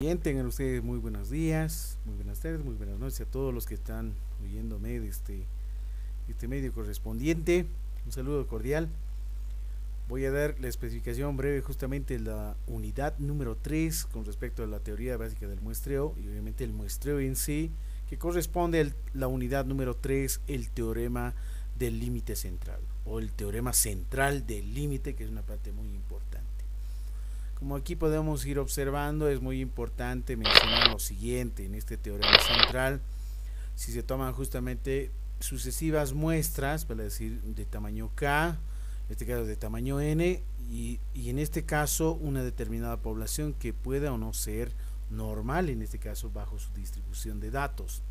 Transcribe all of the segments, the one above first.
Tengan ustedes muy buenos días, muy buenas tardes, muy buenas noches a todos los que están oyéndome de este, este medio correspondiente. Un saludo cordial. Voy a dar la especificación breve justamente la unidad número 3 con respecto a la teoría básica del muestreo y obviamente el muestreo en sí, que corresponde a la unidad número 3, el teorema del límite central o el teorema central del límite, que es una parte muy importante. Como aquí podemos ir observando, es muy importante mencionar lo siguiente en este teorema central. Si se toman justamente sucesivas muestras, para decir de tamaño K, en este caso de tamaño N, y, y, en este caso una determinada población que pueda o no ser normal, en este caso bajo su distribución de datos.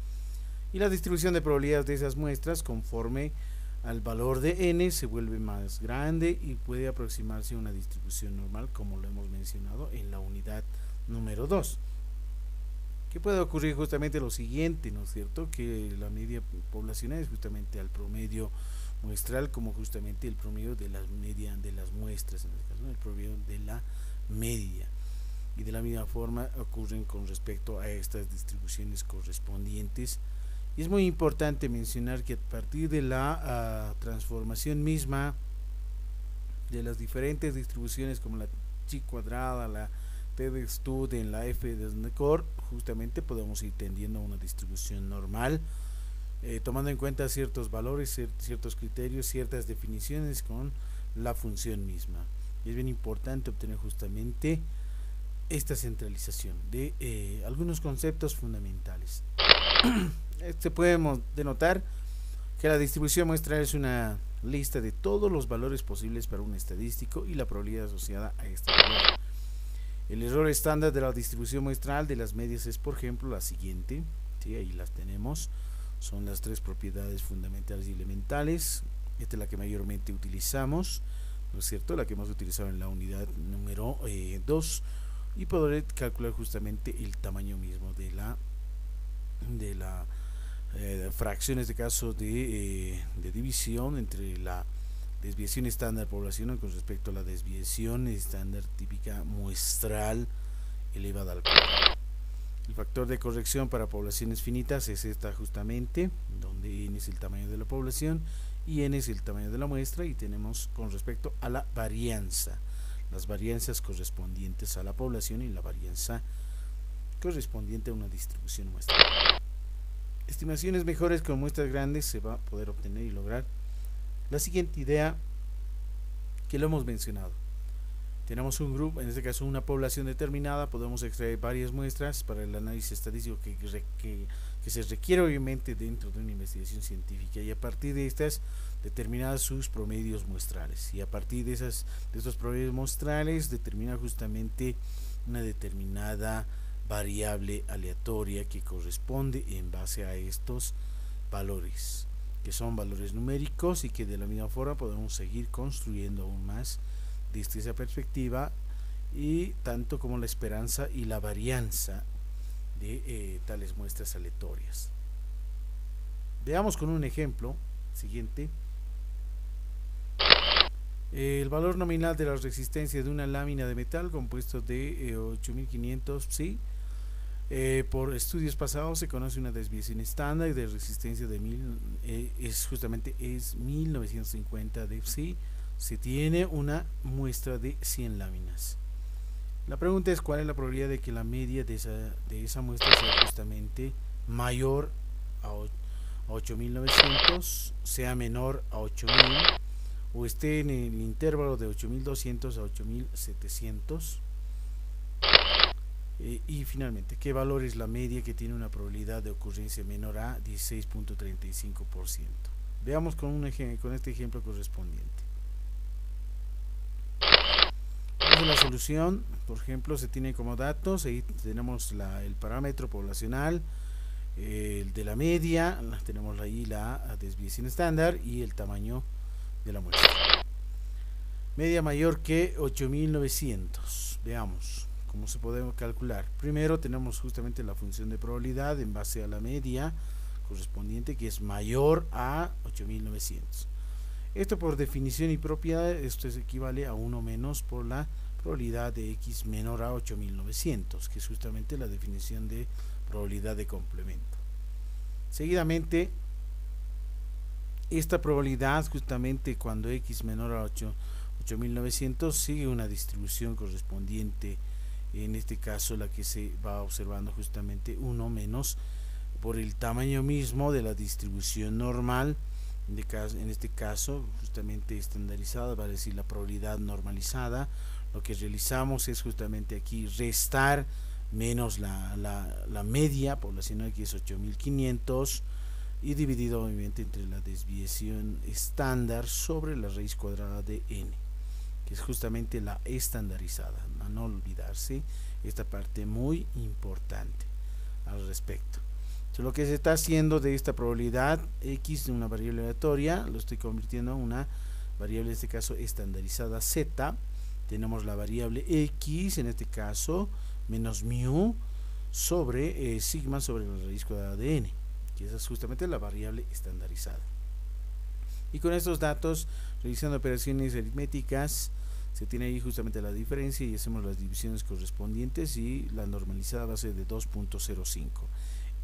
Y la distribución de probabilidades de esas muestras conforme al valor de n se vuelve más grande y puede aproximarse a una distribución normal como lo hemos mencionado en la unidad número 2 que puede ocurrir justamente lo siguiente, ¿no es cierto? Que la media poblacional es justamente al promedio muestral como justamente el promedio de la media de las muestras, en este caso, el promedio de la media. Y de la misma forma ocurren con respecto a estas distribuciones correspondientes y es muy importante mencionar que a partir de la uh, transformación misma de las diferentes distribuciones como la chi cuadrada, la t de en la f de core, justamente podemos ir tendiendo a una distribución normal, eh, tomando en cuenta ciertos valores, ciertos criterios, ciertas definiciones con la función misma. Y es bien importante obtener justamente esta centralización de eh, algunos conceptos fundamentales. se puede denotar que la distribución muestral es una lista de todos los valores posibles para un estadístico y la probabilidad asociada a este valor. El error estándar de la distribución muestral de las medias es, por ejemplo, la siguiente. Ahí las tenemos. Son las tres propiedades fundamentales y elementales. Esta es la que mayormente utilizamos, ¿no es cierto? La que hemos utilizado en la unidad número 2. Eh, y poder calcular justamente el tamaño mismo de la de la eh, fracciones de caso de, eh, de, división entre la desviación estándar poblacional con respecto a la desviación estándar típica muestral elevada al cuadrado. El factor de corrección para poblaciones finitas es esta justamente, donde n es el tamaño de la población y n es el tamaño de la muestra y tenemos con respecto a la varianza, las varianzas correspondientes a la población y la varianza correspondiente a una distribución muestral. Estimaciones mejores con muestras grandes se va a poder obtener y lograr la siguiente idea que lo hemos mencionado. Tenemos un grupo, en este caso una población determinada, podemos extraer varias muestras para el análisis estadístico que, que, se requiere obviamente dentro de una investigación científica y a partir de estas determinar sus promedios muestrales y a partir de, esas, de estos promedios muestrales determinar justamente una determinada variable aleatoria que corresponde en base a estos valores que son valores numéricos y que de la misma forma podemos seguir construyendo aún más desde esa perspectiva y tanto como la esperanza y la varianza de eh, tales muestras aleatorias. Veamos con un ejemplo siguiente. El valor nominal de la resistencia de una lámina de metal compuesto de eh, 8500 psi eh, por estudios pasados se conoce una desviación estándar de resistencia de mil, eh, es justamente es 1950 de psi. Se tiene una muestra de 100 láminas. La pregunta es cuál es la probabilidad de que la media de esa, de esa muestra sea justamente mayor a 8900, sea menor a 8000 o esté en el intervalo de 8200 a 8700 eh, y finalmente, ¿qué valor es la media que tiene una probabilidad de ocurrencia menor a 16.35%? Veamos con, un con este ejemplo correspondiente. la solución, por ejemplo, se tiene como datos, ahí tenemos el parámetro poblacional, el de la media, tenemos ahí la desviación estándar y el tamaño de la muestra. Media mayor que 8900. Veamos. ¿Cómo se podemos calcular? Primero tenemos justamente la función de probabilidad en base a la media correspondiente que es mayor a 8900. Esto por definición y propiedad, esto es equivale a 1 menos por la probabilidad de x menor a 8900, que es justamente la definición de probabilidad de complemento. Seguidamente, esta probabilidad justamente cuando x menor a 8, 8900 sigue una distribución correspondiente, en este caso la que se va observando justamente 1 menos por el tamaño mismo de la distribución normal, en este caso justamente estandarizada, va a decir la probabilidad normalizada, lo que realizamos es justamente aquí restar menos la, la, media poblacional que es 8500 y dividido obviamente entre la desviación estándar sobre la raíz cuadrada de n que es justamente la estandarizada a no olvidarse esta parte muy importante al respecto. Lo que se está haciendo de esta probabilidad x de una variable aleatoria lo estoy convirtiendo en una variable en este caso estandarizada z. Tenemos la variable x en este caso menos mu sobre eh, sigma sobre la raíz cuadrada de n que esa es justamente la variable estandarizada. Y con estos datos realizando operaciones aritméticas se tiene ahí justamente la diferencia y hacemos las divisiones correspondientes y la normalizada va a ser de 2.05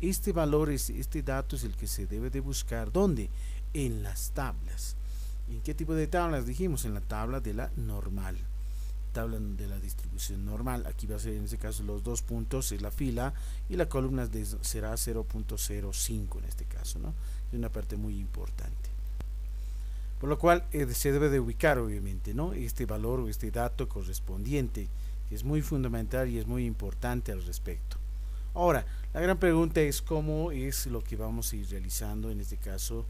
este valor es, este dato es el que se debe de buscar ¿dónde? en las tablas ¿en qué tipo de tablas? dijimos en la tabla de la normal tabla de la distribución normal. Aquí va a ser en este caso los dos puntos es la fila y la columna será 0.05 en este caso, ¿no? Es una parte muy importante. Por lo cual eh, se debe de ubicar obviamente, ¿no? Este valor o este dato correspondiente, que es muy fundamental y es muy importante al respecto. Ahora, la gran pregunta es cómo es lo que vamos a ir realizando, en este caso,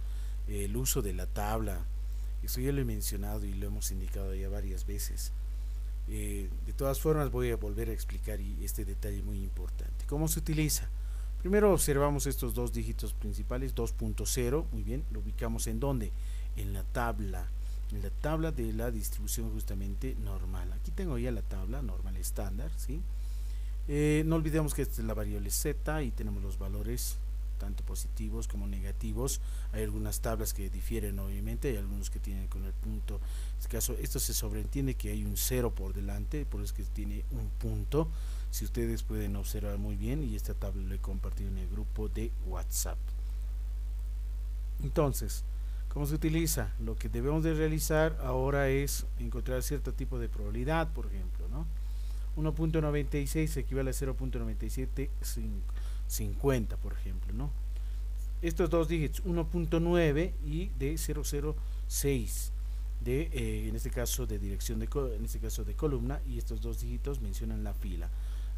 el uso de la tabla. Esto ya lo he mencionado y lo hemos indicado ya varias veces. Eh, de todas formas voy a volver a explicar este detalle muy importante. ¿Cómo se utiliza? Primero observamos estos dos dígitos principales, 2.0, muy bien, lo ubicamos en dónde? En la tabla, en la tabla de la distribución justamente normal. Aquí tengo ya la tabla normal estándar, ¿sí? Eh, no olvidemos que esta es la variable z y tenemos los valores tanto positivos como negativos. Hay algunas tablas que difieren obviamente, hay algunos que tienen con el punto. En este caso, esto se sobreentiende que hay un cero por delante, por eso es que tiene un punto. Si ustedes pueden observar muy bien, y esta tabla lo he compartido en el grupo de WhatsApp. Entonces, ¿cómo se utiliza? Lo que debemos de realizar ahora es encontrar cierto tipo de probabilidad, por ejemplo, ¿no? 1.96 equivale a 0.975 50 por ejemplo no estos dos dígitos 1.9 y de 006 de eh, en este caso de dirección de en este caso de columna y estos dos dígitos mencionan la fila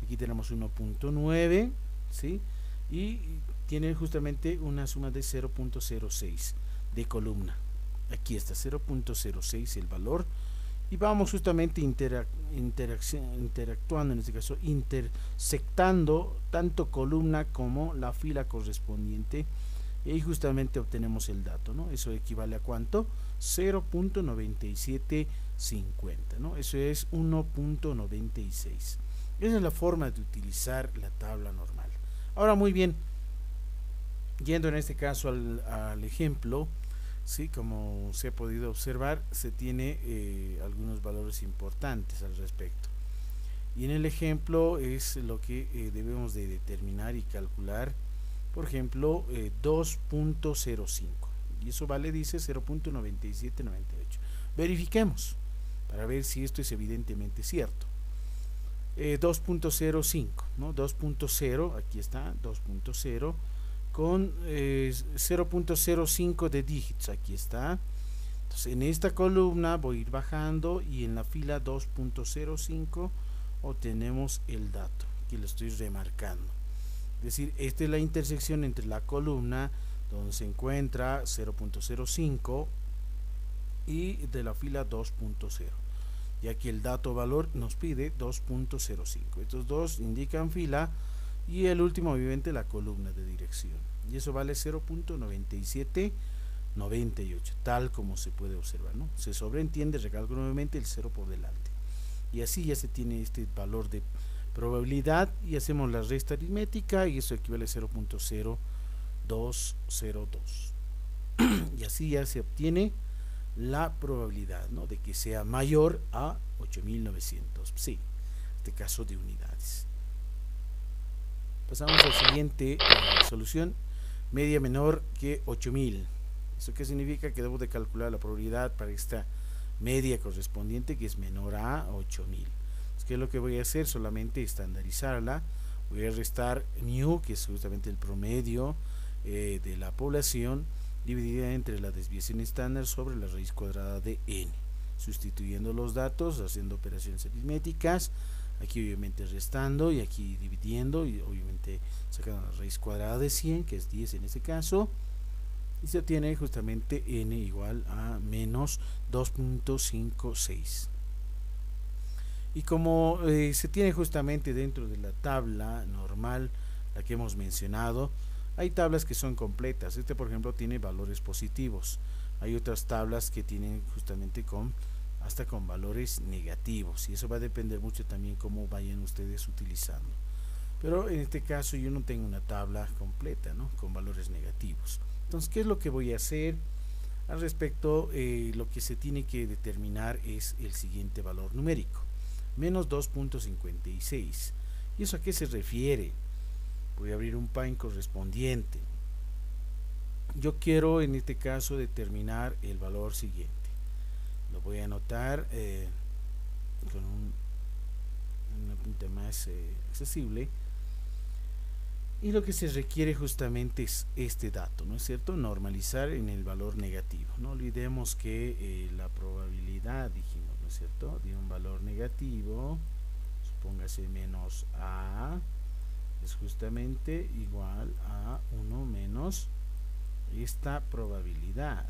aquí tenemos 1.9 ¿sí? y tiene justamente una suma de 0.06 de columna aquí está 0.06 el valor y vamos justamente interactuando, en este caso intersectando tanto columna como la fila correspondiente y ahí justamente obtenemos el dato, ¿no? Eso equivale a cuánto? 0.9750, ¿no? Eso es 1.96. Esa es la forma de utilizar la tabla normal. Ahora muy bien, yendo en este caso al, al ejemplo, Sí, como se ha podido observar, se tiene eh, algunos valores importantes al respecto. Y en el ejemplo es lo que eh, debemos de determinar y calcular, por ejemplo, 2.05. Eh, y eso vale, dice 0.9798. Verifiquemos para ver si esto es evidentemente cierto. 2.05, ¿no? 2.0, aquí está, 2.0 con 0.05 eh, de dígitos aquí está. Entonces en esta columna voy a ir bajando y en la fila 2.05 obtenemos el dato aquí lo estoy remarcando. Es decir esta es la intersección entre la columna donde se encuentra 0.05 y de la fila 2.0 y aquí el dato valor nos pide 2.05 estos dos indican fila y el último obviamente la columna de dirección y eso vale 0.9798 tal como se puede observar ¿no? se sobreentiende recalco nuevamente el 0 por delante y así ya se tiene este valor de probabilidad y hacemos la resta aritmética y eso equivale a 0.0202 y así ya se obtiene la probabilidad ¿no? de que sea mayor a 8900. Sí, este caso de unidades. Pasamos a la siguiente eh, solución. Media menor que 8000. ¿Eso qué significa? Que debo de calcular la probabilidad para esta media correspondiente que es menor a 8000. ¿Qué es lo que voy a hacer? Solamente estandarizarla. Voy a restar mu, que es justamente el promedio eh, de la población, dividida entre la desviación estándar sobre la raíz cuadrada de n. Sustituyendo los datos, haciendo operaciones aritméticas, aquí obviamente restando y aquí dividiendo y obviamente sacando la raíz cuadrada de 100, que es 10 en este caso, y se obtiene justamente n igual a menos 2.56 y como eh, se tiene justamente dentro de la tabla normal la que hemos mencionado hay tablas que son completas. Este por ejemplo tiene valores positivos. Hay otras tablas que tienen justamente con hasta con valores negativos y eso va a depender mucho también cómo vayan ustedes utilizando pero en este caso yo no tengo una tabla completa ¿no? con valores negativos entonces qué es lo que voy a hacer al respecto eh, lo que se tiene que determinar es el siguiente valor numérico menos 2.56. ¿Y eso a qué se refiere? Voy a abrir un PAIN correspondiente. Yo quiero en este caso determinar el valor siguiente. Lo voy a anotar eh, con una punta más eh, accesible. Y lo que se requiere justamente es este dato, ¿no es cierto? Normalizar en el valor negativo. No olvidemos que eh, la probabilidad, dijimos, cierto? De un valor negativo, supóngase menos A, es justamente igual a 1 menos esta probabilidad,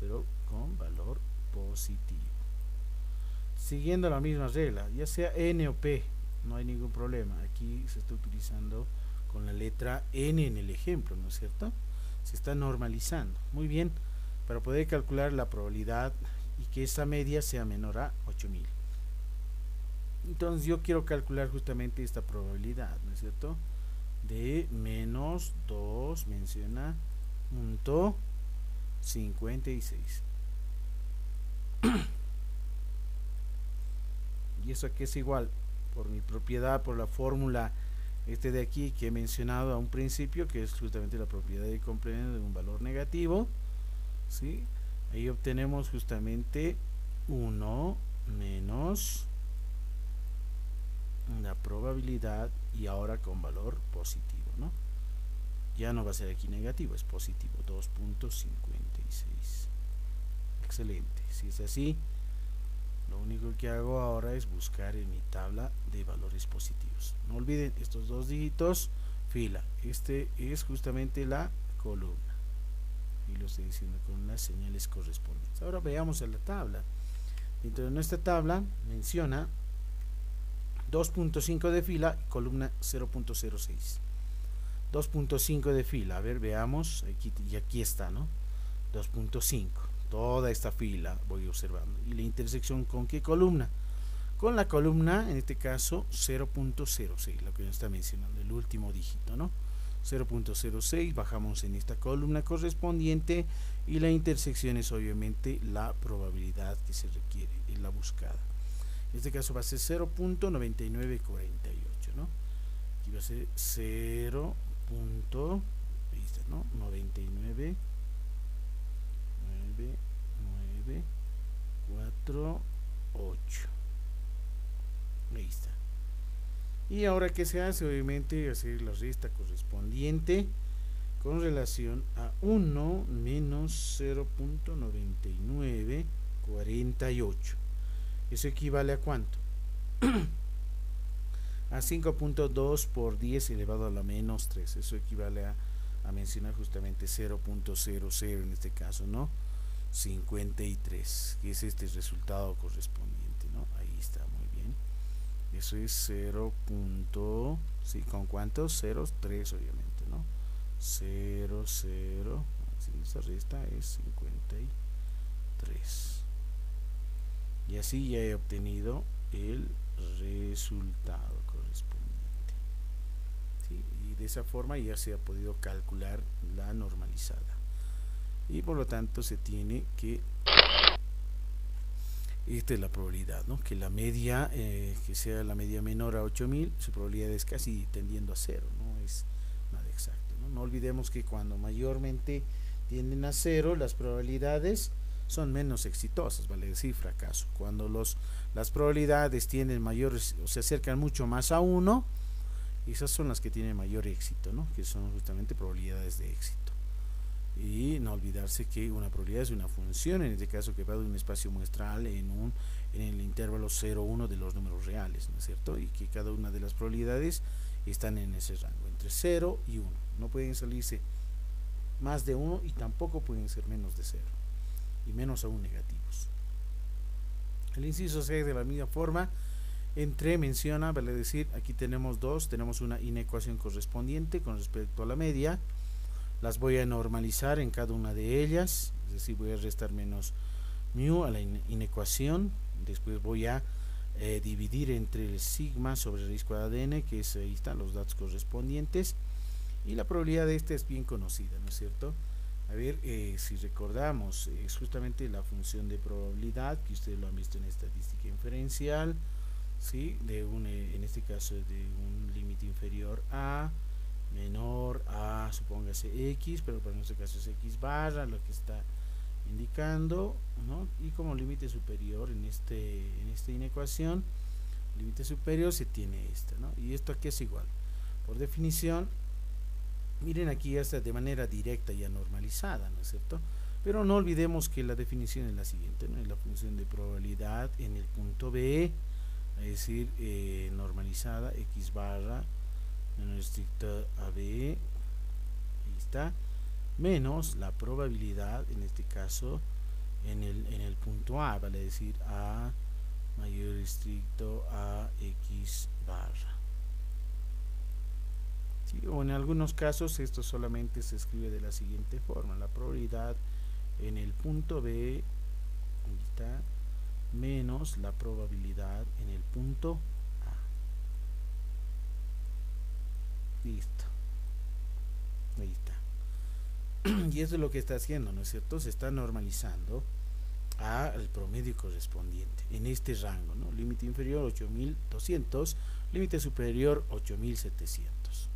pero con valor positivo. Siguiendo la misma regla, ya sea N o P, no hay ningún problema. Aquí se está utilizando con la letra N en el ejemplo, ¿no es cierto? Se está normalizando. Muy bien, para poder calcular la probabilidad y que esa media sea menor a 8000 entonces yo quiero calcular justamente esta probabilidad ¿no es cierto? de menos 2 menciona punto 56 y eso aquí es igual por mi propiedad por la fórmula este de aquí que he mencionado a un principio que es justamente la propiedad de complemento de un valor negativo ¿sí? ahí obtenemos justamente 1 menos la probabilidad y ahora con valor positivo ¿no? ya no va a ser aquí negativo es positivo 2.56 excelente si es así lo único que hago ahora es buscar en mi tabla de valores positivos no olviden estos dos dígitos fila este es justamente la columna y lo estoy diciendo con las señales correspondientes. Ahora veamos en la tabla. Dentro de nuestra tabla menciona 2.5 de fila columna 0.06. 2.5 de fila, a ver, veamos, y aquí está, ¿no? 2.5, toda esta fila voy observando. ¿Y la intersección con qué columna? Con la columna, en este caso, 0.06, lo que nos está mencionando, el último dígito, ¿no? 0.06 bajamos en esta columna correspondiente y la intersección es obviamente la probabilidad que se requiere en la buscada en este caso va a ser 0.9948 ¿no? aquí va a ser 0. ¿no? 99 9 9 4 8 ahí está. Y ahora que se hace obviamente hacer la resta correspondiente con relación a 1 menos 0.9948 eso equivale a cuánto a 5.2 por 10 elevado a la menos 3 eso equivale a, a mencionar justamente 0.00 en este caso no 53 que es este resultado correspondiente no ahí está eso es 0. sí, ¿con cuántos? 0, 3 obviamente, ¿no? 0, 0, así esa resta es 53. Y así ya he obtenido el resultado correspondiente. Y de esa forma ya se ha podido calcular la normalizada. Y por lo tanto se tiene que esta es la probabilidad, ¿no? Que la media, eh, que sea la media menor a 8000, su probabilidad es casi tendiendo a cero, no es nada exacto, ¿no? Olvidemos que cuando mayormente tienden a cero, las probabilidades son menos exitosas, vale decir fracaso. Cuando los, las probabilidades tienen mayores, o se acercan mucho más a uno, esas son las que tienen mayor éxito, ¿no? Que son justamente probabilidades de éxito y no olvidarse que una probabilidad es una función, en este caso que va de un espacio muestral en, un, en el intervalo 0, 1 de los números reales, ¿no es cierto? Y que cada una de las probabilidades están en ese rango, entre 0 y 1. No pueden salirse más de 1 y tampoco pueden ser menos de 0, y menos aún negativos. El inciso C de la misma forma, entre menciona, vale decir, aquí tenemos dos, tenemos una inecuación correspondiente con respecto a la media, las voy a normalizar en cada una de ellas, es decir, voy a restar menos mu a la inecuación, después voy a eh, dividir entre el sigma sobre raíz cuadrada de n, que es, ahí están los datos correspondientes, y la probabilidad de esta es bien conocida, ¿no es cierto? A ver, eh, si recordamos, es justamente la función de probabilidad, que ustedes lo han visto en estadística inferencial, ¿sí? de un, eh, en este caso de un límite inferior a menor a, supóngase x, pero para nuestro caso es x barra, lo que está indicando, ¿no? y como límite superior en, este, en esta inecuación, límite superior se tiene esta, ¿no? y esto aquí es igual. Por definición, miren aquí ya está de manera directa ya normalizada, ¿no es cierto? Pero no olvidemos que la definición es la siguiente, ¿no? Es la función de probabilidad en el punto B, es decir, eh, normalizada x barra menos AB, ahí está, menos la probabilidad, en este caso, en el, en el punto A, vale decir A mayor estricto a X barra. o en algunos casos esto solamente se escribe de la siguiente forma, la probabilidad en el punto B, ahí está, menos la probabilidad en el punto Listo. Ahí está. y eso es lo que está haciendo, ¿no es cierto? Se está normalizando al promedio correspondiente en este rango, ¿no? Límite inferior 8200, límite superior 8700.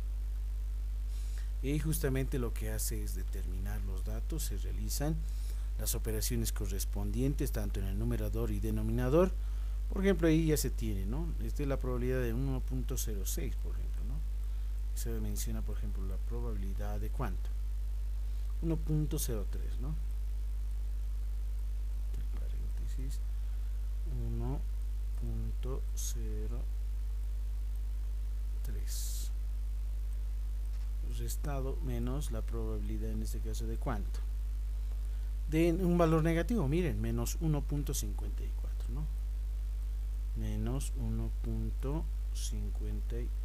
Y justamente lo que hace es determinar los datos, se realizan las operaciones correspondientes tanto en el numerador y denominador. Por ejemplo, ahí ya se tiene, ¿no? Esta es la probabilidad de 1.06, por ejemplo se menciona por ejemplo la probabilidad de cuánto 1.03 ¿no? paréntesis 1.03 restado menos la probabilidad en este caso de cuánto de un valor negativo miren menos 1.54 ¿no? menos 1.54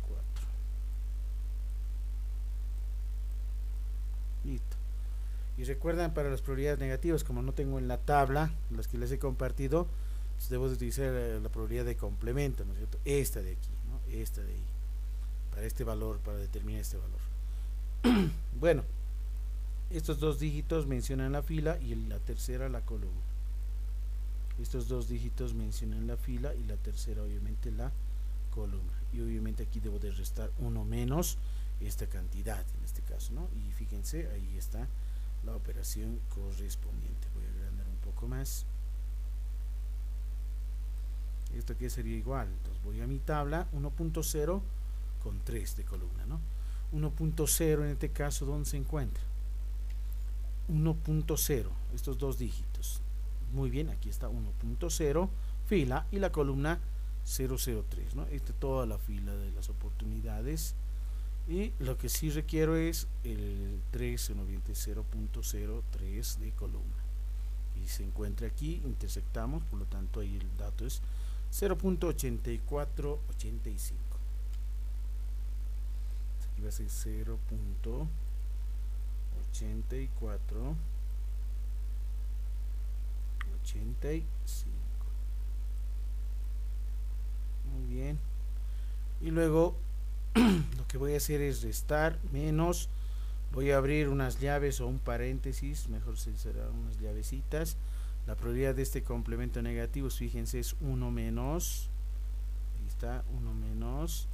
Y recuerdan para las probabilidades negativas, como no tengo en la tabla las que les he compartido, pues debo utilizar eh, la probabilidad de complemento, ¿no es cierto? Esta de aquí, ¿no? Esta de ahí. Para este valor, para determinar este valor. bueno, estos dos dígitos mencionan la fila y la tercera la columna. Estos dos dígitos mencionan la fila y la tercera obviamente la columna. Y obviamente aquí debo de restar uno menos esta cantidad en este caso, ¿no? Y fíjense, ahí está la operación correspondiente. Voy a agrandar un poco más. Esto aquí sería igual. Entonces voy a mi tabla 1.0 con 3 de columna, ¿no? 1.0 en este caso, ¿dónde se encuentra? 1.0, estos dos dígitos. Muy bien, aquí está 1.0, fila, y la columna 003, ¿no? Esta es toda la fila de las oportunidades y lo que sí requiero es el 1390.03 de columna. Y se encuentra aquí intersectamos por lo tanto ahí el dato es 0.8485 aquí va a ser 0.84 85 muy bien. Y luego lo que voy a hacer es restar menos. Voy a abrir unas llaves o un paréntesis mejor se serán unas llavecitas. La probabilidad de este complemento negativo, fíjense, es 1 menos, ahí está, 1 menos.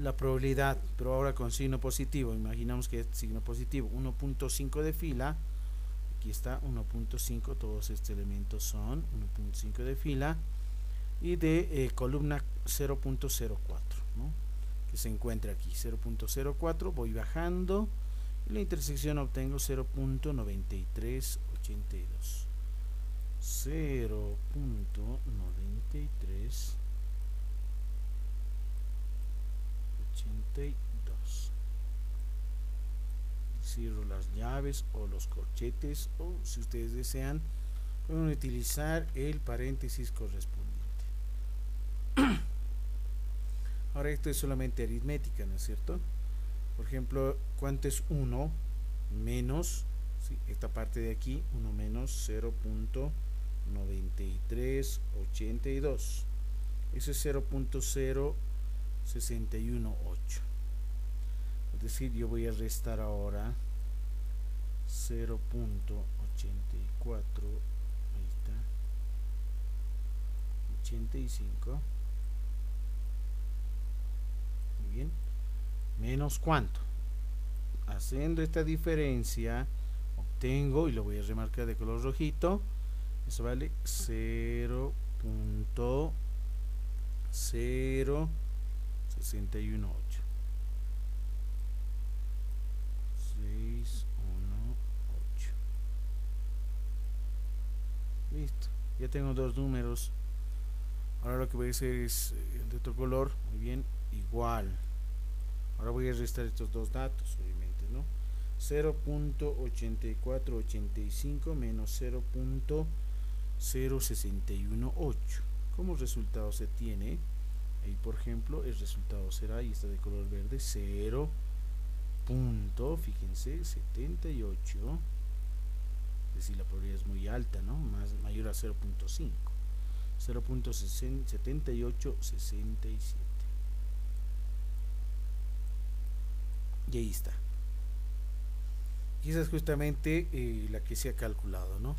La probabilidad, pero ahora con signo positivo, imaginamos que es signo positivo, 1.5 de fila, aquí está 1.5, todos estos elementos son 1.5 de fila, y de eh, columna 0.04, que se encuentra aquí, 0.04, voy bajando, y la intersección obtengo 0.9382. 0.93 82 cierro las llaves o los corchetes o si ustedes desean pueden utilizar el paréntesis correspondiente ahora esto es solamente aritmética no es cierto por ejemplo cuánto es 1 menos esta parte de aquí 1 menos 0.9382 eso es 0.0 61.8 es decir yo voy a restar ahora 0.84 ahí está 85 muy bien menos cuánto. Haciendo esta diferencia obtengo y lo voy a remarcar de color rojito eso vale 0.0 618 618 listo ya tengo dos números. Ahora lo que voy a hacer es eh, de otro color muy bien igual ahora voy a restar estos dos datos obviamente no 0.8485 menos 0.0618 como resultado se tiene Ahí, por ejemplo, el resultado será, y está de color verde, 0. Punto, fíjense, 78. Es decir, la probabilidad es muy alta, ¿no? Más, mayor a 0.5. 0.7867. Y ahí está. Y esa es justamente eh, la que se ha calculado, ¿no?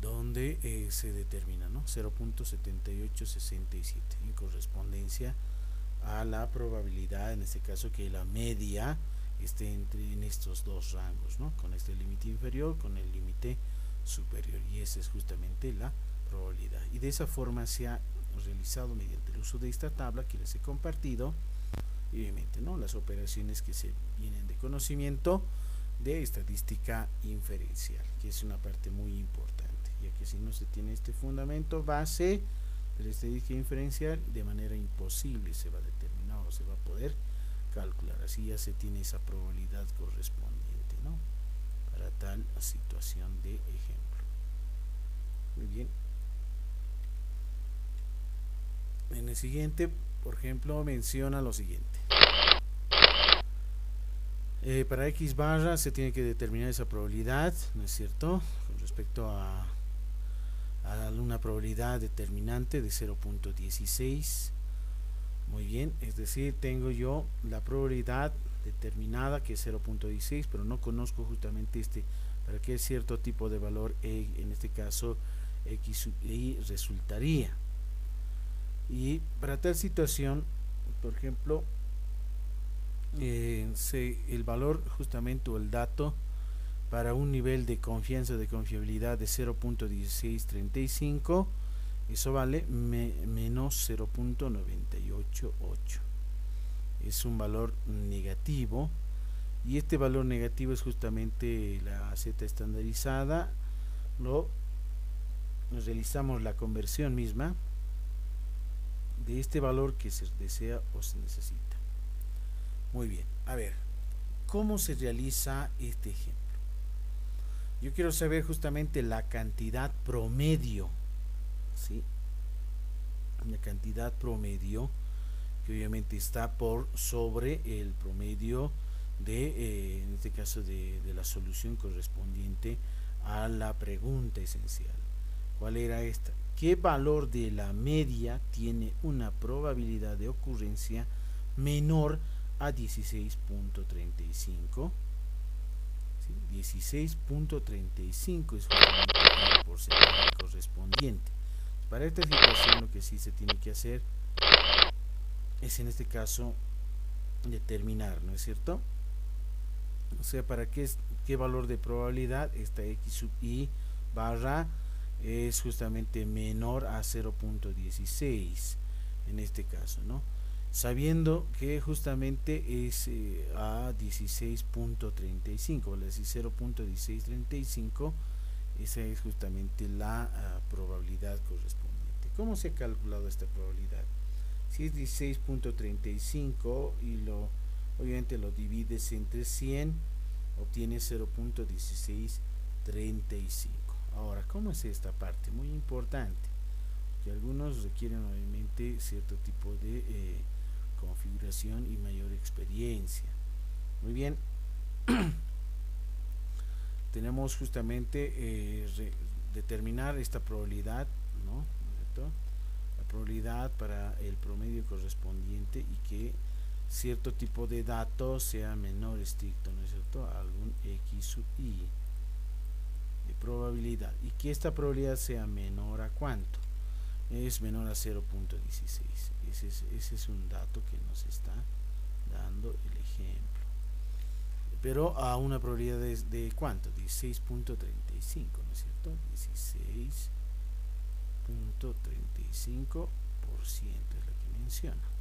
donde eh, se determina ¿no? 0.7867 en correspondencia a la probabilidad en este caso que la media esté entre en estos dos rangos ¿no? con este límite inferior con el límite superior y esa es justamente la probabilidad y de esa forma se ha realizado mediante el uso de esta tabla que les he compartido y obviamente no las operaciones que se vienen de conocimiento de estadística inferencial que es una parte muy importante ya que si no se tiene este fundamento base de estadística inferencial, de manera imposible se va a determinar o se va a poder calcular. Así ya se tiene esa probabilidad correspondiente, ¿no? Para tal situación de ejemplo. Muy bien. En el siguiente, por ejemplo, menciona lo siguiente. Eh, para x barra se tiene que determinar esa probabilidad, ¿no es cierto? Con respecto a a una probabilidad determinante de 0.16 muy bien es decir tengo yo la probabilidad determinada que es 0.16 pero no conozco justamente este para qué cierto tipo de valor e, en este caso x y resultaría y para tal situación por ejemplo eh, el valor justamente o el dato para un nivel de confianza de confiabilidad de 0.1635 eso vale menos 0.988 es un valor negativo y este valor negativo es justamente la z estandarizada lo realizamos la conversión misma de este valor que se desea o se necesita muy bien a ver cómo se realiza este ejemplo yo quiero saber justamente la cantidad promedio, ¿sí? La cantidad promedio que obviamente está por sobre el promedio de, eh, en este caso, de, de la solución correspondiente a la pregunta esencial. ¿Cuál era esta? ¿Qué valor de la media tiene una probabilidad de ocurrencia menor a 16.35? 16.35 es el porcentaje correspondiente. Para esta situación lo que sí se tiene que hacer es en este caso determinar, ¿no es cierto? O sea, para qué, qué valor de probabilidad esta x sub i barra es justamente menor a 0.16 en este caso, ¿no? Sabiendo que justamente es eh, a 16.35, es decir, 0.1635, esa es justamente la ah, probabilidad correspondiente. ¿Cómo se ha calculado esta probabilidad? Si es 16.35 y lo obviamente lo divides entre 100, obtienes 0.1635. Ahora, ¿cómo es esta parte? Muy importante, que algunos requieren obviamente cierto tipo de eh, configuración y mayor experiencia. Muy bien. Tenemos justamente eh, determinar esta probabilidad, ¿no? La probabilidad para el promedio correspondiente y que cierto tipo de datos sea menor estricto, ¿no es cierto? Algún x sub de probabilidad y que esta probabilidad sea menor a cuánto. Es menor a 0.16 ese es, ese es un dato que nos está dando el ejemplo. Pero a una probabilidad de, de cuánto 16.35 no es cierto 16.35 por ciento es lo que menciona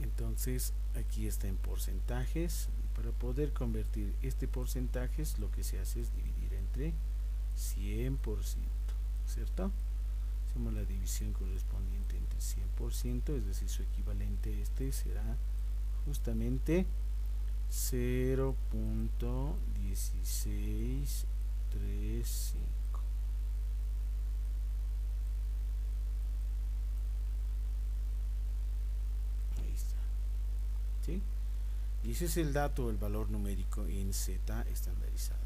Entonces aquí está en porcentajes para poder convertir este porcentaje lo que se hace es dividir entre 100%, ¿cierto? Hacemos la división correspondiente entre 100%, es decir, su equivalente este será justamente 0.1635. Y ese es el dato, el valor numérico en Z estandarizada.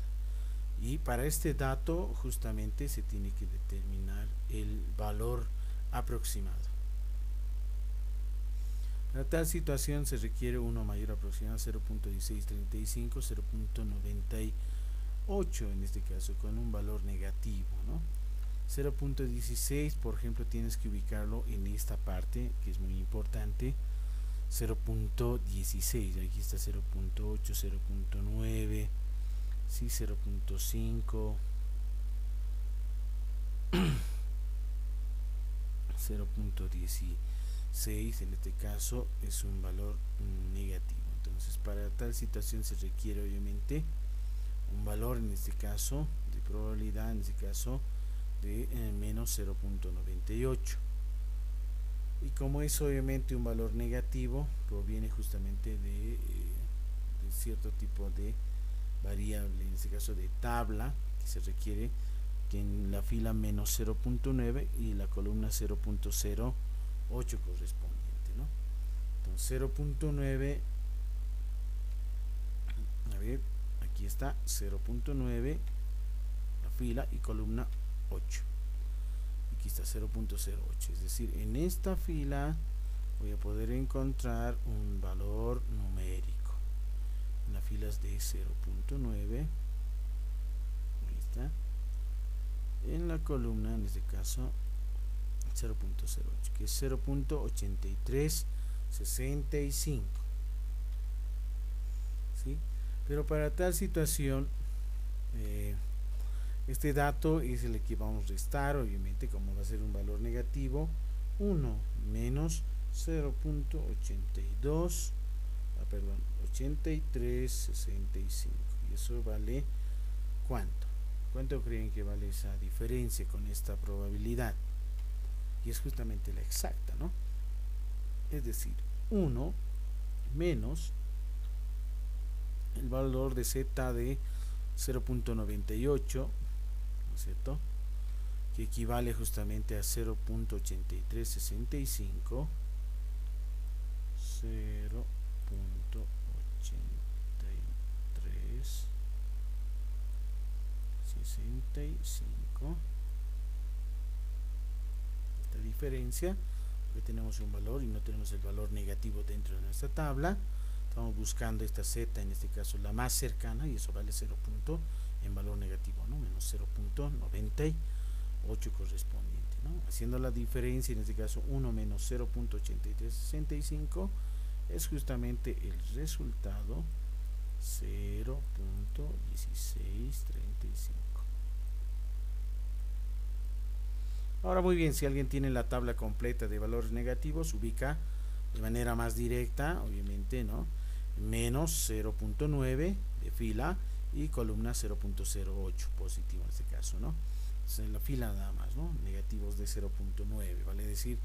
Y para este dato justamente se tiene que determinar el valor aproximado. Para tal situación se requiere uno mayor aproximado 0.1635, 0.98 en este caso con un valor negativo. ¿no? 0.16 por ejemplo tienes que ubicarlo en esta parte que es muy importante 0.16 aquí está 0.8 0.9 sí 0.5 0.16 en este caso es un valor negativo. Entonces para tal situación se requiere obviamente un valor en este caso de probabilidad en este caso de eh, menos 0.98 y como es obviamente un valor negativo proviene justamente de, eh, de cierto tipo de variable, en este caso de tabla, que se requiere que en la fila menos 0.9 y la columna 0.08 correspondiente. ¿no? Entonces 0.9, a ver, aquí está 0.9, la fila y columna 8. Aquí está 0.08, es decir, en esta fila voy a poder encontrar un valor numérico. En las filas de 0.9 ahí está. En la columna en este caso 0.08 que es 0.8365 ¿sí? pero para tal situación eh, este dato es el que vamos a restar obviamente como va a ser un valor negativo 1 menos 0.82 ah, perdón 83.65 y eso vale cuánto cuánto creen que vale esa diferencia con esta probabilidad y es justamente la exacta no es decir 1 menos el valor de z de 0.98 ¿no es cierto? que equivale justamente a 0.8365 0. 65 esta diferencia que tenemos un valor y no tenemos el valor negativo dentro de nuestra tabla estamos buscando esta z en este caso la más cercana y eso vale 0. En valor negativo no menos 0.98 correspondiente ¿no? haciendo la diferencia en este caso 1 menos 0.8365 es justamente el resultado 0.1635 ahora muy bien si alguien tiene la tabla completa de valores negativos ubica de manera más directa obviamente no menos 0.9 de fila y columna 0.08 positivo en este caso no en la fila nada más no negativos de 0.9 vale decir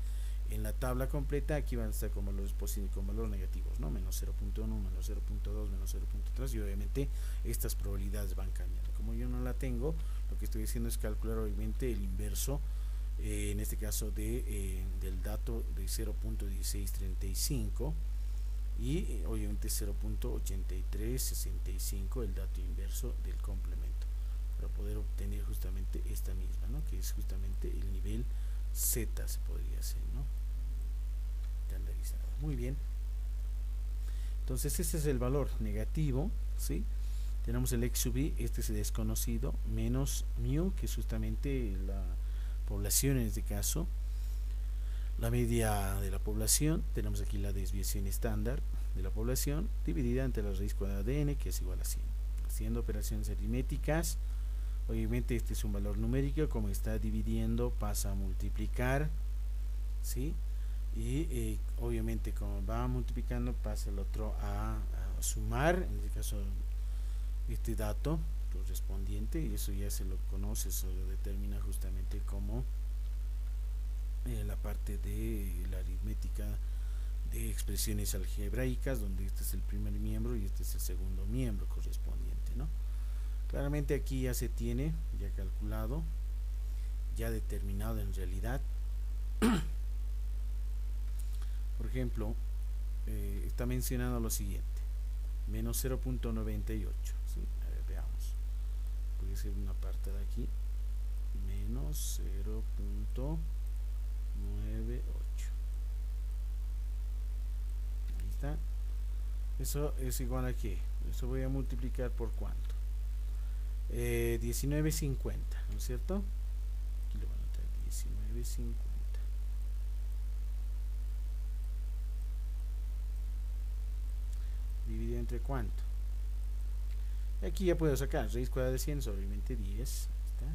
en la tabla completa aquí van a estar con valores positivos con valores negativos no menos 0.1 menos 0.2 menos 0.3 y obviamente estas probabilidades van cambiando. Como yo no la tengo lo que estoy haciendo es calcular obviamente el inverso eh, en este caso de, eh, del dato de 0.1635 y eh, obviamente 0.8365 el dato inverso del complemento para poder obtener justamente esta misma ¿no? que es justamente el nivel Z se podría hacer ¿no? estandarizado muy bien entonces este es el valor negativo ¿sí? tenemos el x sub i, este es el desconocido menos mu que es justamente la población en este caso la media de la población tenemos aquí la desviación estándar de la población dividida entre la raíz cuadrada de n que es igual a 100 haciendo operaciones aritméticas obviamente este es un valor numérico como está dividiendo pasa a multiplicar ¿sí? y eh, obviamente como va multiplicando pasa el otro a, a sumar en este caso este dato correspondiente y eso ya se lo conoce, eso lo determina justamente como la parte de la aritmética de expresiones algebraicas donde este es el primer miembro y este es el segundo miembro correspondiente ¿no? claramente aquí ya se tiene ya calculado ya determinado en realidad. Por ejemplo eh, está mencionando lo siguiente menos 0.98 ser una parte de aquí menos 0.98 ahí está eso es igual a qué eso voy a multiplicar por cuánto eh, 19.50 ¿no es cierto? aquí lo van a notar 19.50 dividido entre cuánto Aquí ya puedo sacar raíz cuadrada de 100 obviamente 10. Ahí está.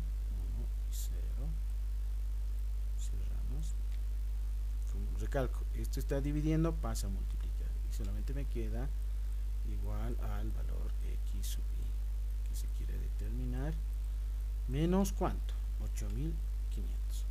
Esto está dividiendo, pasa a multiplicar. Y solamente me queda igual al valor x sub i. Que se quiere determinar. Menos cuánto? 8500.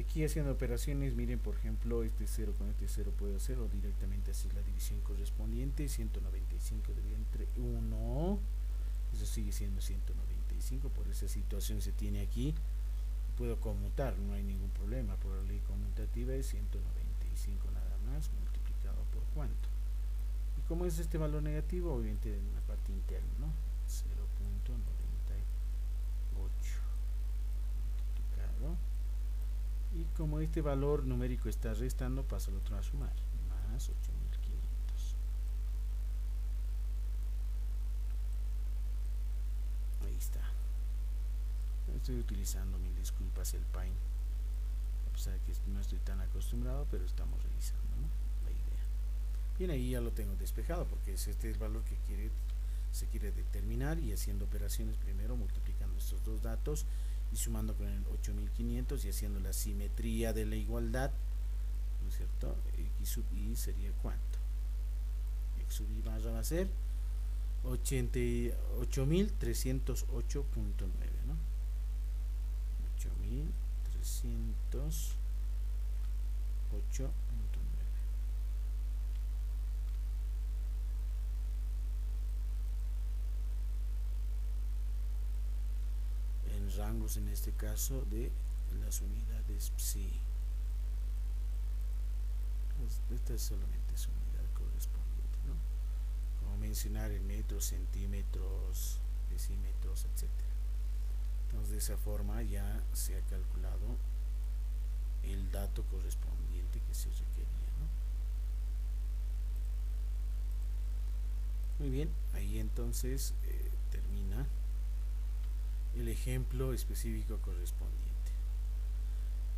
aquí haciendo operaciones miren por ejemplo este 0 con este 0 puedo hacer o directamente hacer la división correspondiente 195 dividido entre 1 eso sigue siendo 195 por esa situación se tiene aquí puedo conmutar no hay ningún problema por la ley conmutativa es 195 nada más multiplicado por cuánto. Y como es este valor negativo obviamente en la parte interna ¿no? 0.98 multiplicado. Y como este valor numérico está restando pasa el otro a sumar más 8500 estoy utilizando mil disculpas el Pine a pesar que no estoy tan acostumbrado pero estamos revisando la idea. Bien ahí ya lo tengo despejado porque es este el valor que se quiere determinar y haciendo operaciones primero multiplicando estos dos datos y sumando con el 8500 y haciendo la simetría de la igualdad ¿no es cierto? x sub i sería cuánto. X sub i va a ser 8308.9 ¿no? 8308.9 rangos en este caso de las unidades psi pues, esta es solamente su unidad correspondiente ¿no? como mencionar en metros, centímetros decímetros, etcétera entonces de esa forma ya se ha calculado el dato correspondiente que se requería. Muy bien, ahí entonces eh, termina el ejemplo específico correspondiente.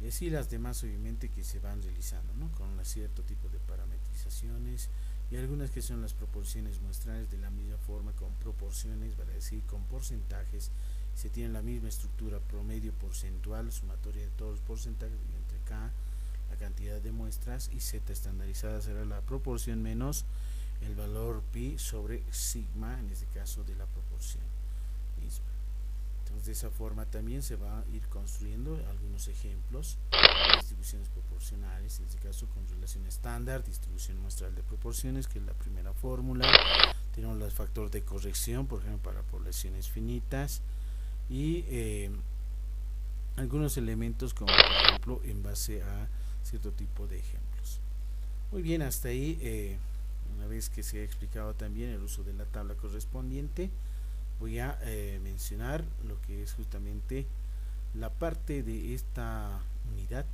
Y así las demás obviamente que se van realizando, ¿no? Con un cierto tipo de parametrizaciones y algunas que son las proporciones muestrales de la misma forma con proporciones, vale decir, con porcentajes, se tiene la misma estructura promedio porcentual, sumatoria de todos los porcentajes, entre K, la cantidad de muestras, y Z estandarizada será la proporción menos el valor pi sobre sigma, en este caso de la proporción misma. Entonces de esa forma también se va a ir construyendo algunos ejemplos de distribuciones proporcionales, en este caso con relación estándar, distribución muestral de proporciones, que es la primera fórmula. Tenemos el factor de corrección, por ejemplo, para poblaciones finitas y eh, algunos elementos como por ejemplo en base a cierto tipo de ejemplos. Muy bien, hasta ahí, eh, una vez que se ha explicado también el uso de la tabla correspondiente, voy a eh, mencionar lo que es justamente la parte de esta unidad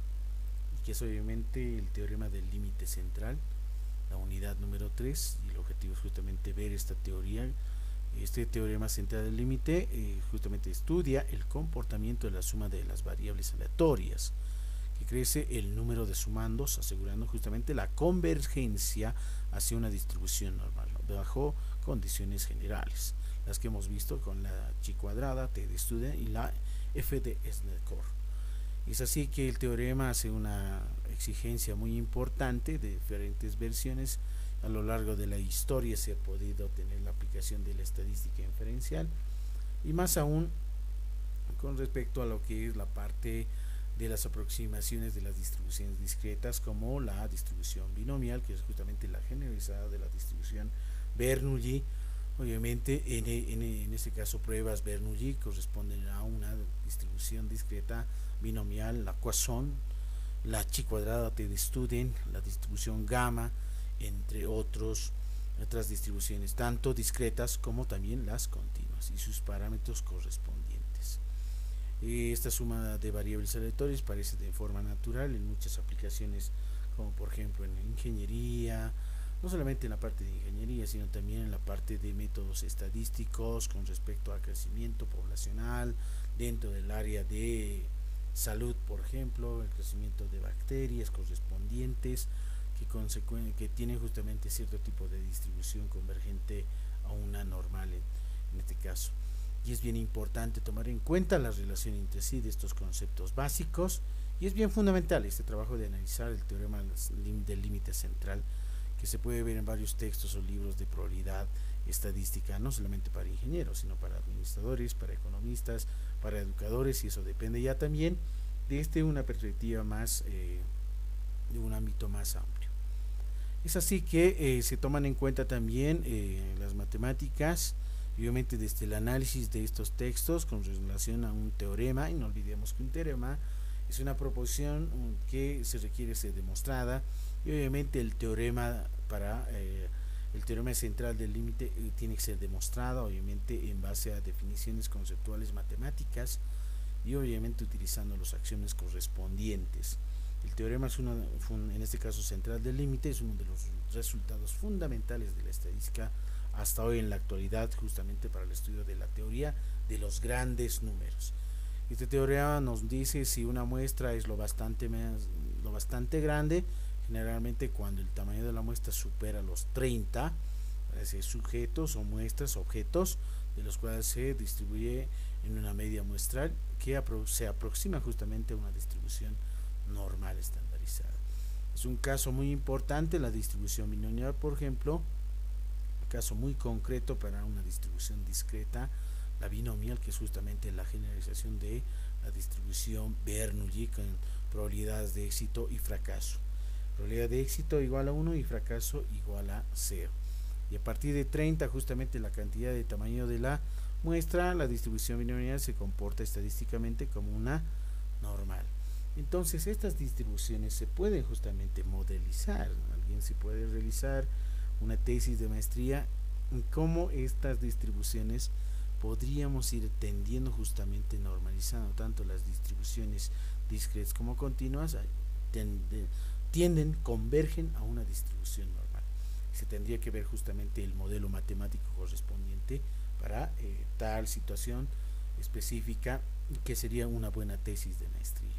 que es obviamente el teorema del límite central la unidad número 3 y el objetivo es justamente ver esta teoría este teorema central del límite eh, justamente estudia el comportamiento de la suma de las variables aleatorias que crece el número de sumandos asegurando justamente la convergencia hacia una distribución normal bajo condiciones generales las que hemos visto con la chi cuadrada, t de student y la f de Snellcore. Es así que el teorema hace una exigencia muy importante de diferentes versiones. A lo largo de la historia se ha podido tener la aplicación de la estadística inferencial. Y más aún con respecto a lo que es la parte de las aproximaciones de las distribuciones discretas como la distribución binomial que es justamente la generalizada de la distribución Bernoulli Obviamente, en, en, en, este caso, pruebas Bernoulli corresponden a una distribución discreta binomial, la Poisson, la chi cuadrada de Student, la distribución gamma, entre otros, otras distribuciones, tanto discretas como también las continuas y sus parámetros correspondientes. Esta suma de variables aleatorias parece de forma natural en muchas aplicaciones, como por ejemplo en ingeniería, no solamente en la parte de ingeniería, sino también en la parte de métodos estadísticos con respecto al crecimiento poblacional, dentro del área de salud, por ejemplo, el crecimiento de bacterias correspondientes que, que tienen justamente cierto tipo de distribución convergente a una normal en, este caso. Y es bien importante tomar en cuenta la relación entre sí de estos conceptos básicos y es bien fundamental este trabajo de analizar el teorema del límite central que se puede ver en varios textos o libros de probabilidad estadística, no solamente para ingenieros, sino para administradores, para economistas, para educadores, y eso depende ya también desde este una perspectiva más, eh, de un ámbito más amplio. Es así que eh, se toman en cuenta también eh, las matemáticas, obviamente desde el análisis de estos textos con relación a un teorema, y no olvidemos que un teorema es una proposición que se requiere ser demostrada, y obviamente el teorema para eh, el teorema central del límite tiene que ser demostrado obviamente en base a definiciones conceptuales matemáticas y obviamente utilizando los acciones correspondientes. El teorema es uno, en este caso central del límite, es uno de los resultados fundamentales de la estadística hasta hoy en la actualidad, justamente para el estudio de la teoría de los grandes números. Este teorema nos dice si una muestra es lo bastante, lo bastante grande, generalmente cuando el tamaño de la muestra supera los 30 sujetos o muestras, objetos, de los cuales se distribuye en una media muestral que se aproxima justamente a una distribución normal estandarizada. Es un caso muy importante la distribución binomial, por ejemplo, un caso muy concreto para una distribución discreta, la binomial, que es justamente la generalización de la distribución Bernoulli con probabilidades de éxito y fracaso. Probabilidad de éxito igual a 1 y fracaso igual a 0. Y a partir de 30, justamente la cantidad de tamaño de la muestra, la distribución binomial se comporta estadísticamente como una normal. Entonces, estas distribuciones se pueden justamente modelizar. Alguien se puede realizar una tesis de maestría en cómo estas distribuciones podríamos ir tendiendo justamente normalizando tanto las distribuciones discretas como continuas tienden, convergen a una distribución normal. Se tendría que ver justamente el modelo matemático correspondiente para eh, tal situación específica que sería una buena tesis de maestría.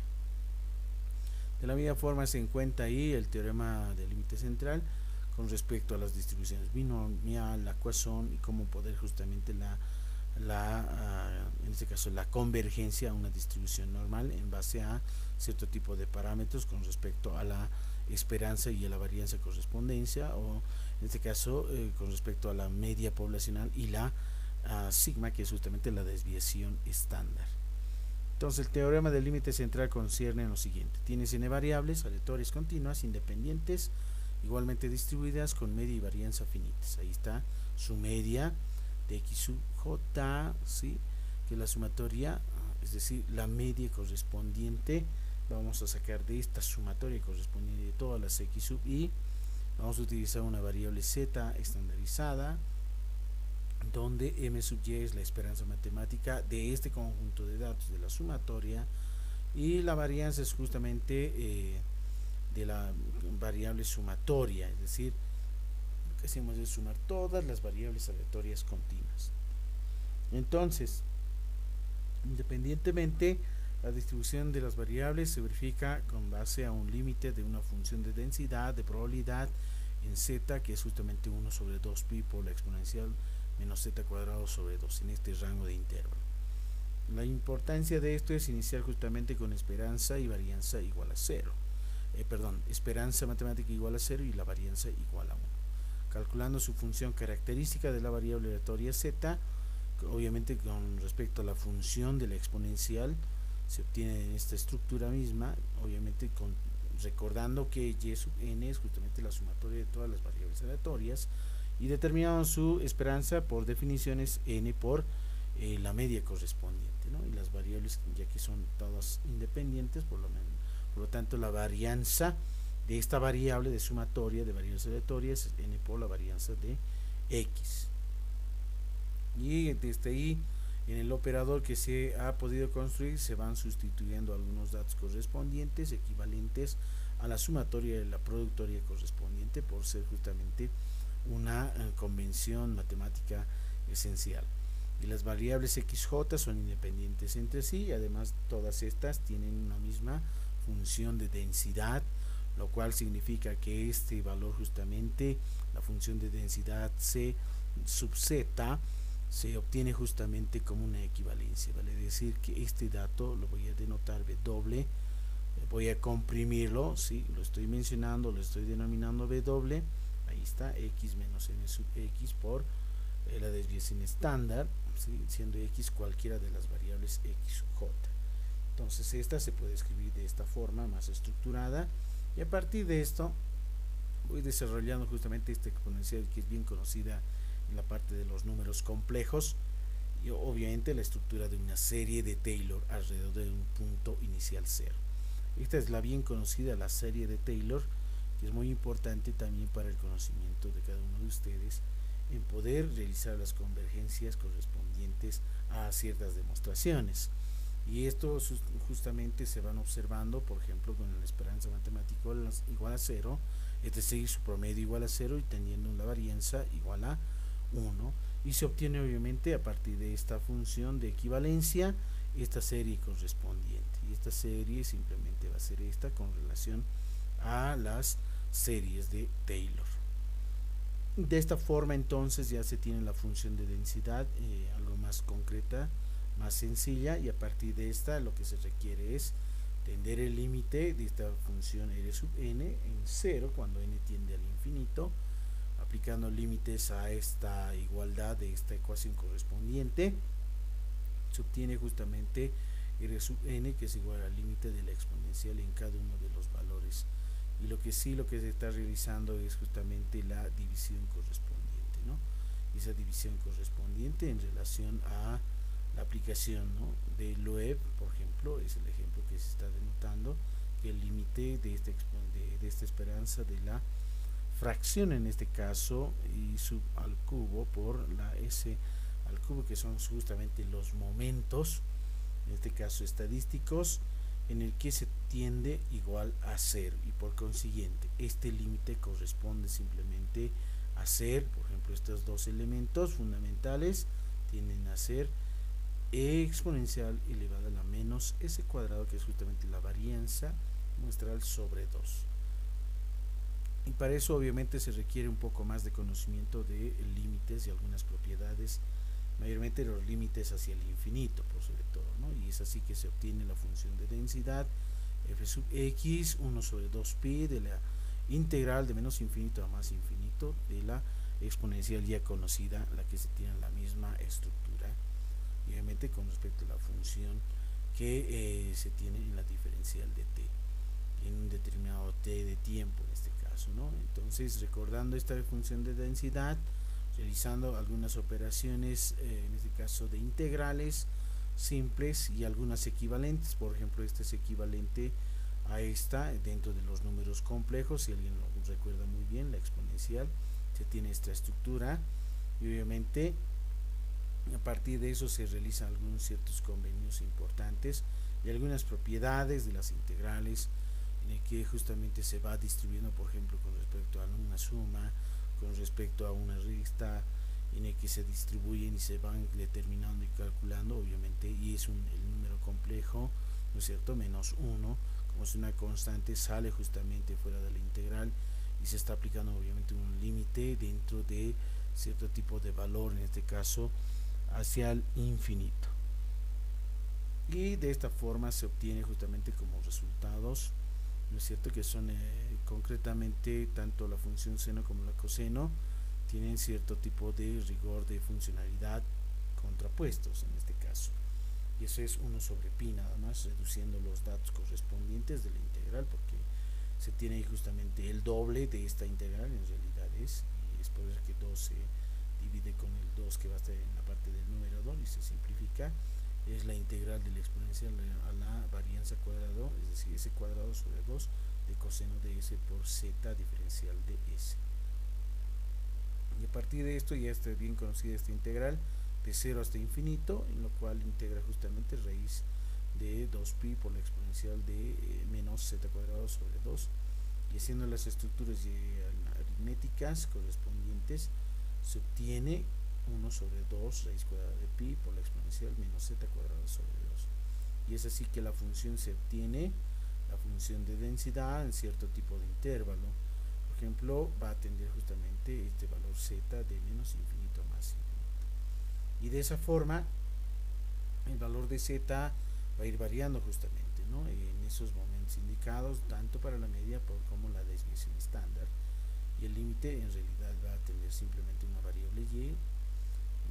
De la misma forma se encuentra ahí el teorema del límite central con respecto a las distribuciones binomial, la ecuación y cómo poder justamente la, la ah, en este caso la convergencia a una distribución normal en base a cierto tipo de parámetros con respecto a la esperanza y a la varianza correspondencia o en este caso eh, con respecto a la media poblacional y la ah, sigma que es justamente la desviación estándar. Entonces el teorema del límite central concierne en lo siguiente. Tienes n variables aleatorias continuas, independientes, igualmente distribuidas con media y varianza finitas. Ahí está su media de x sub j, ¿sí? que la sumatoria, es decir, la media correspondiente. Vamos a sacar de esta sumatoria correspondiente de todas las x sub y vamos a utilizar una variable z estandarizada donde m sub y es la esperanza matemática de este conjunto de datos de la sumatoria y la varianza es justamente eh, de la variable sumatoria, es decir, lo que hacemos es sumar todas las variables aleatorias continuas. Entonces, independientemente, la distribución de las variables se verifica con base a un límite de una función de densidad, de probabilidad en z, que es justamente 1 sobre 2pi por la exponencial menos z cuadrado sobre 2 en este rango de intervalo. La importancia de esto es iniciar justamente con esperanza y varianza igual a 0. Eh, perdón, esperanza matemática igual a 0 y la varianza igual a 1. Calculando su función característica de la variable aleatoria z, obviamente con respecto a la función de la exponencial, se obtiene en esta estructura misma, obviamente con, recordando que y sub n es justamente la sumatoria de todas las variables aleatorias, y determinamos su esperanza por definiciones n por eh, la media correspondiente y las variables ya que son todas independientes por lo, menos, por lo tanto la varianza de esta variable de sumatoria de variables aleatorias es n por la varianza de x. Y desde ahí en el operador que se ha podido construir se van sustituyendo algunos datos correspondientes equivalentes a la sumatoria de la productoria correspondiente por ser justamente una eh, convención matemática esencial. Y las variables xj son independientes entre sí y además todas estas tienen una misma función de densidad, lo cual significa que este valor justamente, la función de densidad c sub z, se obtiene justamente como una equivalencia, vale decir que este dato lo voy a denotar w, eh, voy a comprimirlo, ¿sí? lo estoy mencionando, lo estoy denominando w, ahí está x menos n sub x por eh, la desviación estándar siendo x cualquiera de las variables x sub j. Entonces esta se puede escribir de esta forma más estructurada. Y a partir de esto voy desarrollando justamente esta exponencial que es bien conocida en la parte de los números complejos y obviamente la estructura de una serie de Taylor alrededor de un punto inicial cero. Esta es la bien conocida la serie de Taylor es muy importante también para el conocimiento de cada uno de ustedes en poder realizar las convergencias correspondientes a ciertas demostraciones. Y esto justamente se van observando, por ejemplo, con la esperanza matemática igual a 0, es decir, su promedio igual a 0 y teniendo la varianza igual a 1. Y se obtiene obviamente a partir de esta función de equivalencia esta serie correspondiente. Y esta serie simplemente va a ser esta con relación a las series de Taylor. De esta forma entonces ya se tiene la función de densidad eh, algo más concreta, más sencilla y a partir de esta lo que se requiere es tender el límite de esta función r sub n en 0 cuando n tiende al infinito aplicando límites a esta igualdad de esta ecuación correspondiente se obtiene justamente r sub n que es igual al límite de la exponencial en cada uno de los y lo que sí lo que se está realizando es justamente la división correspondiente ¿no? esa división correspondiente en relación a la aplicación ¿no? de LOEB por ejemplo es el ejemplo que se está denotando que el límite de, este, de, de esta esperanza de la fracción en este caso y sub al cubo por la s al cubo que son justamente los momentos en este caso estadísticos en el que se tiende igual a cero y por consiguiente este límite corresponde simplemente a ser por ejemplo estos dos elementos fundamentales tienden a ser exponencial elevada a la menos s cuadrado que es justamente la varianza muestral sobre 2 y para eso obviamente se requiere un poco más de conocimiento de límites y algunas propiedades mayormente los límites hacia el infinito por sobre todo ¿no? y es así que se obtiene la función de densidad f sub x 1 sobre 2pi de la integral de menos infinito a más infinito de la exponencial ya conocida la que se tiene la misma estructura y obviamente con respecto a la función que eh, se tiene en la diferencial de t en un determinado t de tiempo en este caso ¿no? entonces recordando esta función de densidad realizando algunas operaciones, eh, en este caso de integrales simples y algunas equivalentes, por ejemplo este es equivalente a esta dentro de los números complejos, si alguien lo recuerda muy bien, la exponencial, se tiene esta estructura y obviamente a partir de eso se realizan algunos ciertos convenios importantes y algunas propiedades de las integrales en el que justamente se va distribuyendo por ejemplo con respecto a una suma con respecto a una resta en el que se distribuyen y se van determinando y calculando obviamente y es un, el número complejo no es cierto menos 1 como es una constante sale justamente fuera de la integral y se está aplicando obviamente un límite dentro de cierto tipo de valor en este caso hacia el infinito y de esta forma se obtiene justamente como resultados ¿no es cierto? Que son eh, concretamente tanto la función seno como la coseno tienen cierto tipo de rigor de funcionalidad contrapuestos en este caso. Y eso es 1 sobre pi nada más, reduciendo los datos correspondientes de la integral, porque se tiene justamente el doble de esta integral, en realidad es, y es por eso que 2 se divide con el 2 que va a estar en la parte del número 2 y se simplifica es la integral de la exponencial a la varianza cuadrado, es decir, s cuadrado sobre 2 de coseno de s por z diferencial de s. Y a partir de esto ya está bien conocida esta integral de 0 hasta infinito, en lo cual integra justamente raíz de 2pi por la exponencial de eh, menos z cuadrado sobre 2 y haciendo las estructuras aritméticas correspondientes se obtiene 1 sobre 2 raíz cuadrada de pi por la exponencial menos z cuadrado sobre 2 y es así que la función se obtiene la función de densidad en cierto tipo de intervalo por ejemplo va a tender justamente este valor z de menos infinito a más infinito y de esa forma el valor de z va a ir variando justamente ¿no? en esos momentos indicados tanto para la media como la desviación estándar y el límite en realidad va a tener simplemente una variable y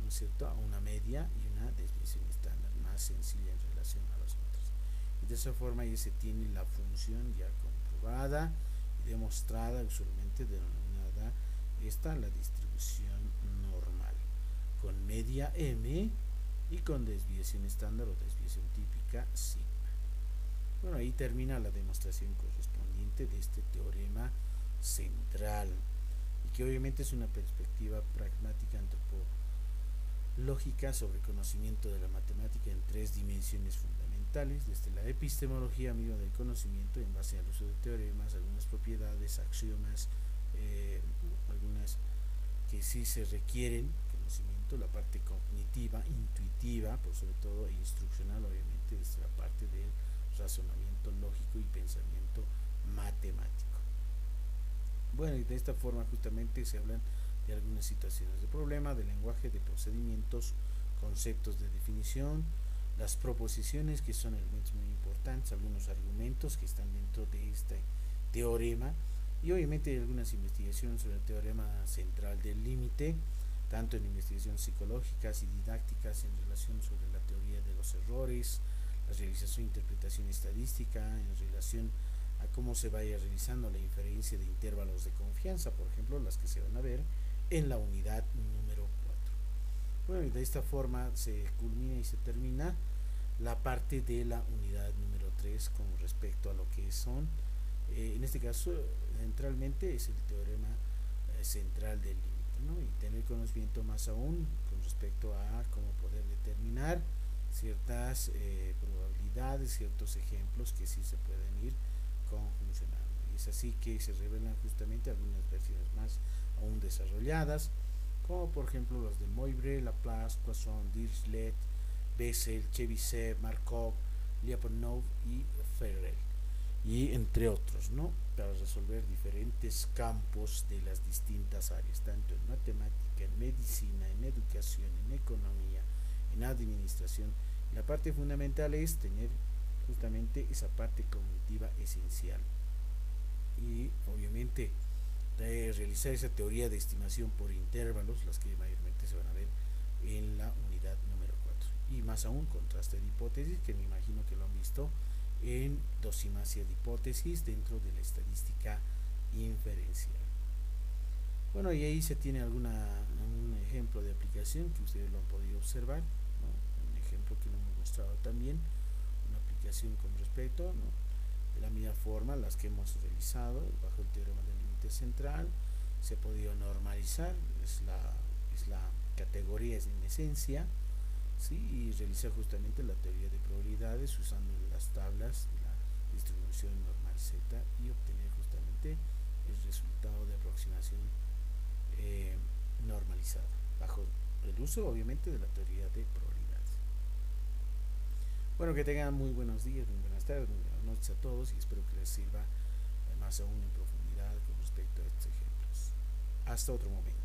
¿no es cierto? una media y una desviación estándar más sencilla en relación a otras. De esa forma ya se tiene la función ya comprobada y demostrada, usualmente denominada esta la distribución normal, con media m y con desviación estándar o desviación típica sigma. Bueno, ahí termina la demostración correspondiente de este teorema central y que obviamente es una perspectiva pragmática antropológica lógica sobre conocimiento de la matemática en tres dimensiones fundamentales, desde la epistemología misma del conocimiento en base al uso de teoremas, algunas propiedades, axiomas, eh, algunas que sí se requieren conocimiento, la parte cognitiva, intuitiva, por sobre todo, e instruccional, obviamente, desde la parte del razonamiento lógico y pensamiento matemático. Bueno, y de esta forma justamente se hablan de algunas situaciones de problema, de lenguaje, de procedimientos, conceptos de definición, las proposiciones que son elementos muy importantes, algunos argumentos que están dentro de este teorema y obviamente algunas investigaciones sobre el teorema central del límite, tanto en investigaciones psicológicas y didácticas en relación sobre la teoría de los errores, la realización e interpretación estadística en relación a cómo se vaya realizando la inferencia de intervalos de confianza, por ejemplo, las que se van a ver en la unidad número 4. Bueno, y de esta forma se culmina y se termina la parte de la unidad número 3 con respecto a lo que son, eh, en este caso, centralmente es el teorema eh, central del límite, ¿no? Y tener conocimiento más aún con respecto a cómo poder determinar ciertas eh, probabilidades, ciertos ejemplos que sí se pueden ir conjuncionando. Y es así que se revelan justamente algunas versiones más aún desarrolladas, como por ejemplo los de Moivre, Laplace, Poisson, Dirichlet, Bessel, Chebyshev, Markov, Lyapunov y Ferrell y entre otros, ¿no? Para resolver diferentes campos de las distintas áreas, tanto en matemática, en medicina, en educación, en economía, en administración. la parte fundamental es tener justamente esa parte cognitiva esencial. Y obviamente de realizar esa teoría de estimación por intervalos, las que mayormente se van a ver en la unidad número 4. Y más aún contraste de hipótesis, que me imagino que lo han visto en dosimacia de hipótesis dentro de la estadística inferencial. Bueno, y ahí se tiene alguna, un ejemplo de aplicación que ustedes lo han podido observar, un ejemplo que lo hemos mostrado también, una aplicación con respecto, de la misma forma las que hemos realizado bajo el teorema del central, se ha podido normalizar, es la, es la categoría en esencia, ¿sí? y realizar justamente la teoría de probabilidades usando las tablas la distribución normal z y obtener justamente el resultado de aproximación eh, normalizada bajo el uso obviamente de la teoría de probabilidades bueno que tengan muy buenos días muy buenas tardes muy buenas noches a todos y espero que les sirva más aún en respecto a estos ejemplos. Hasta otro momento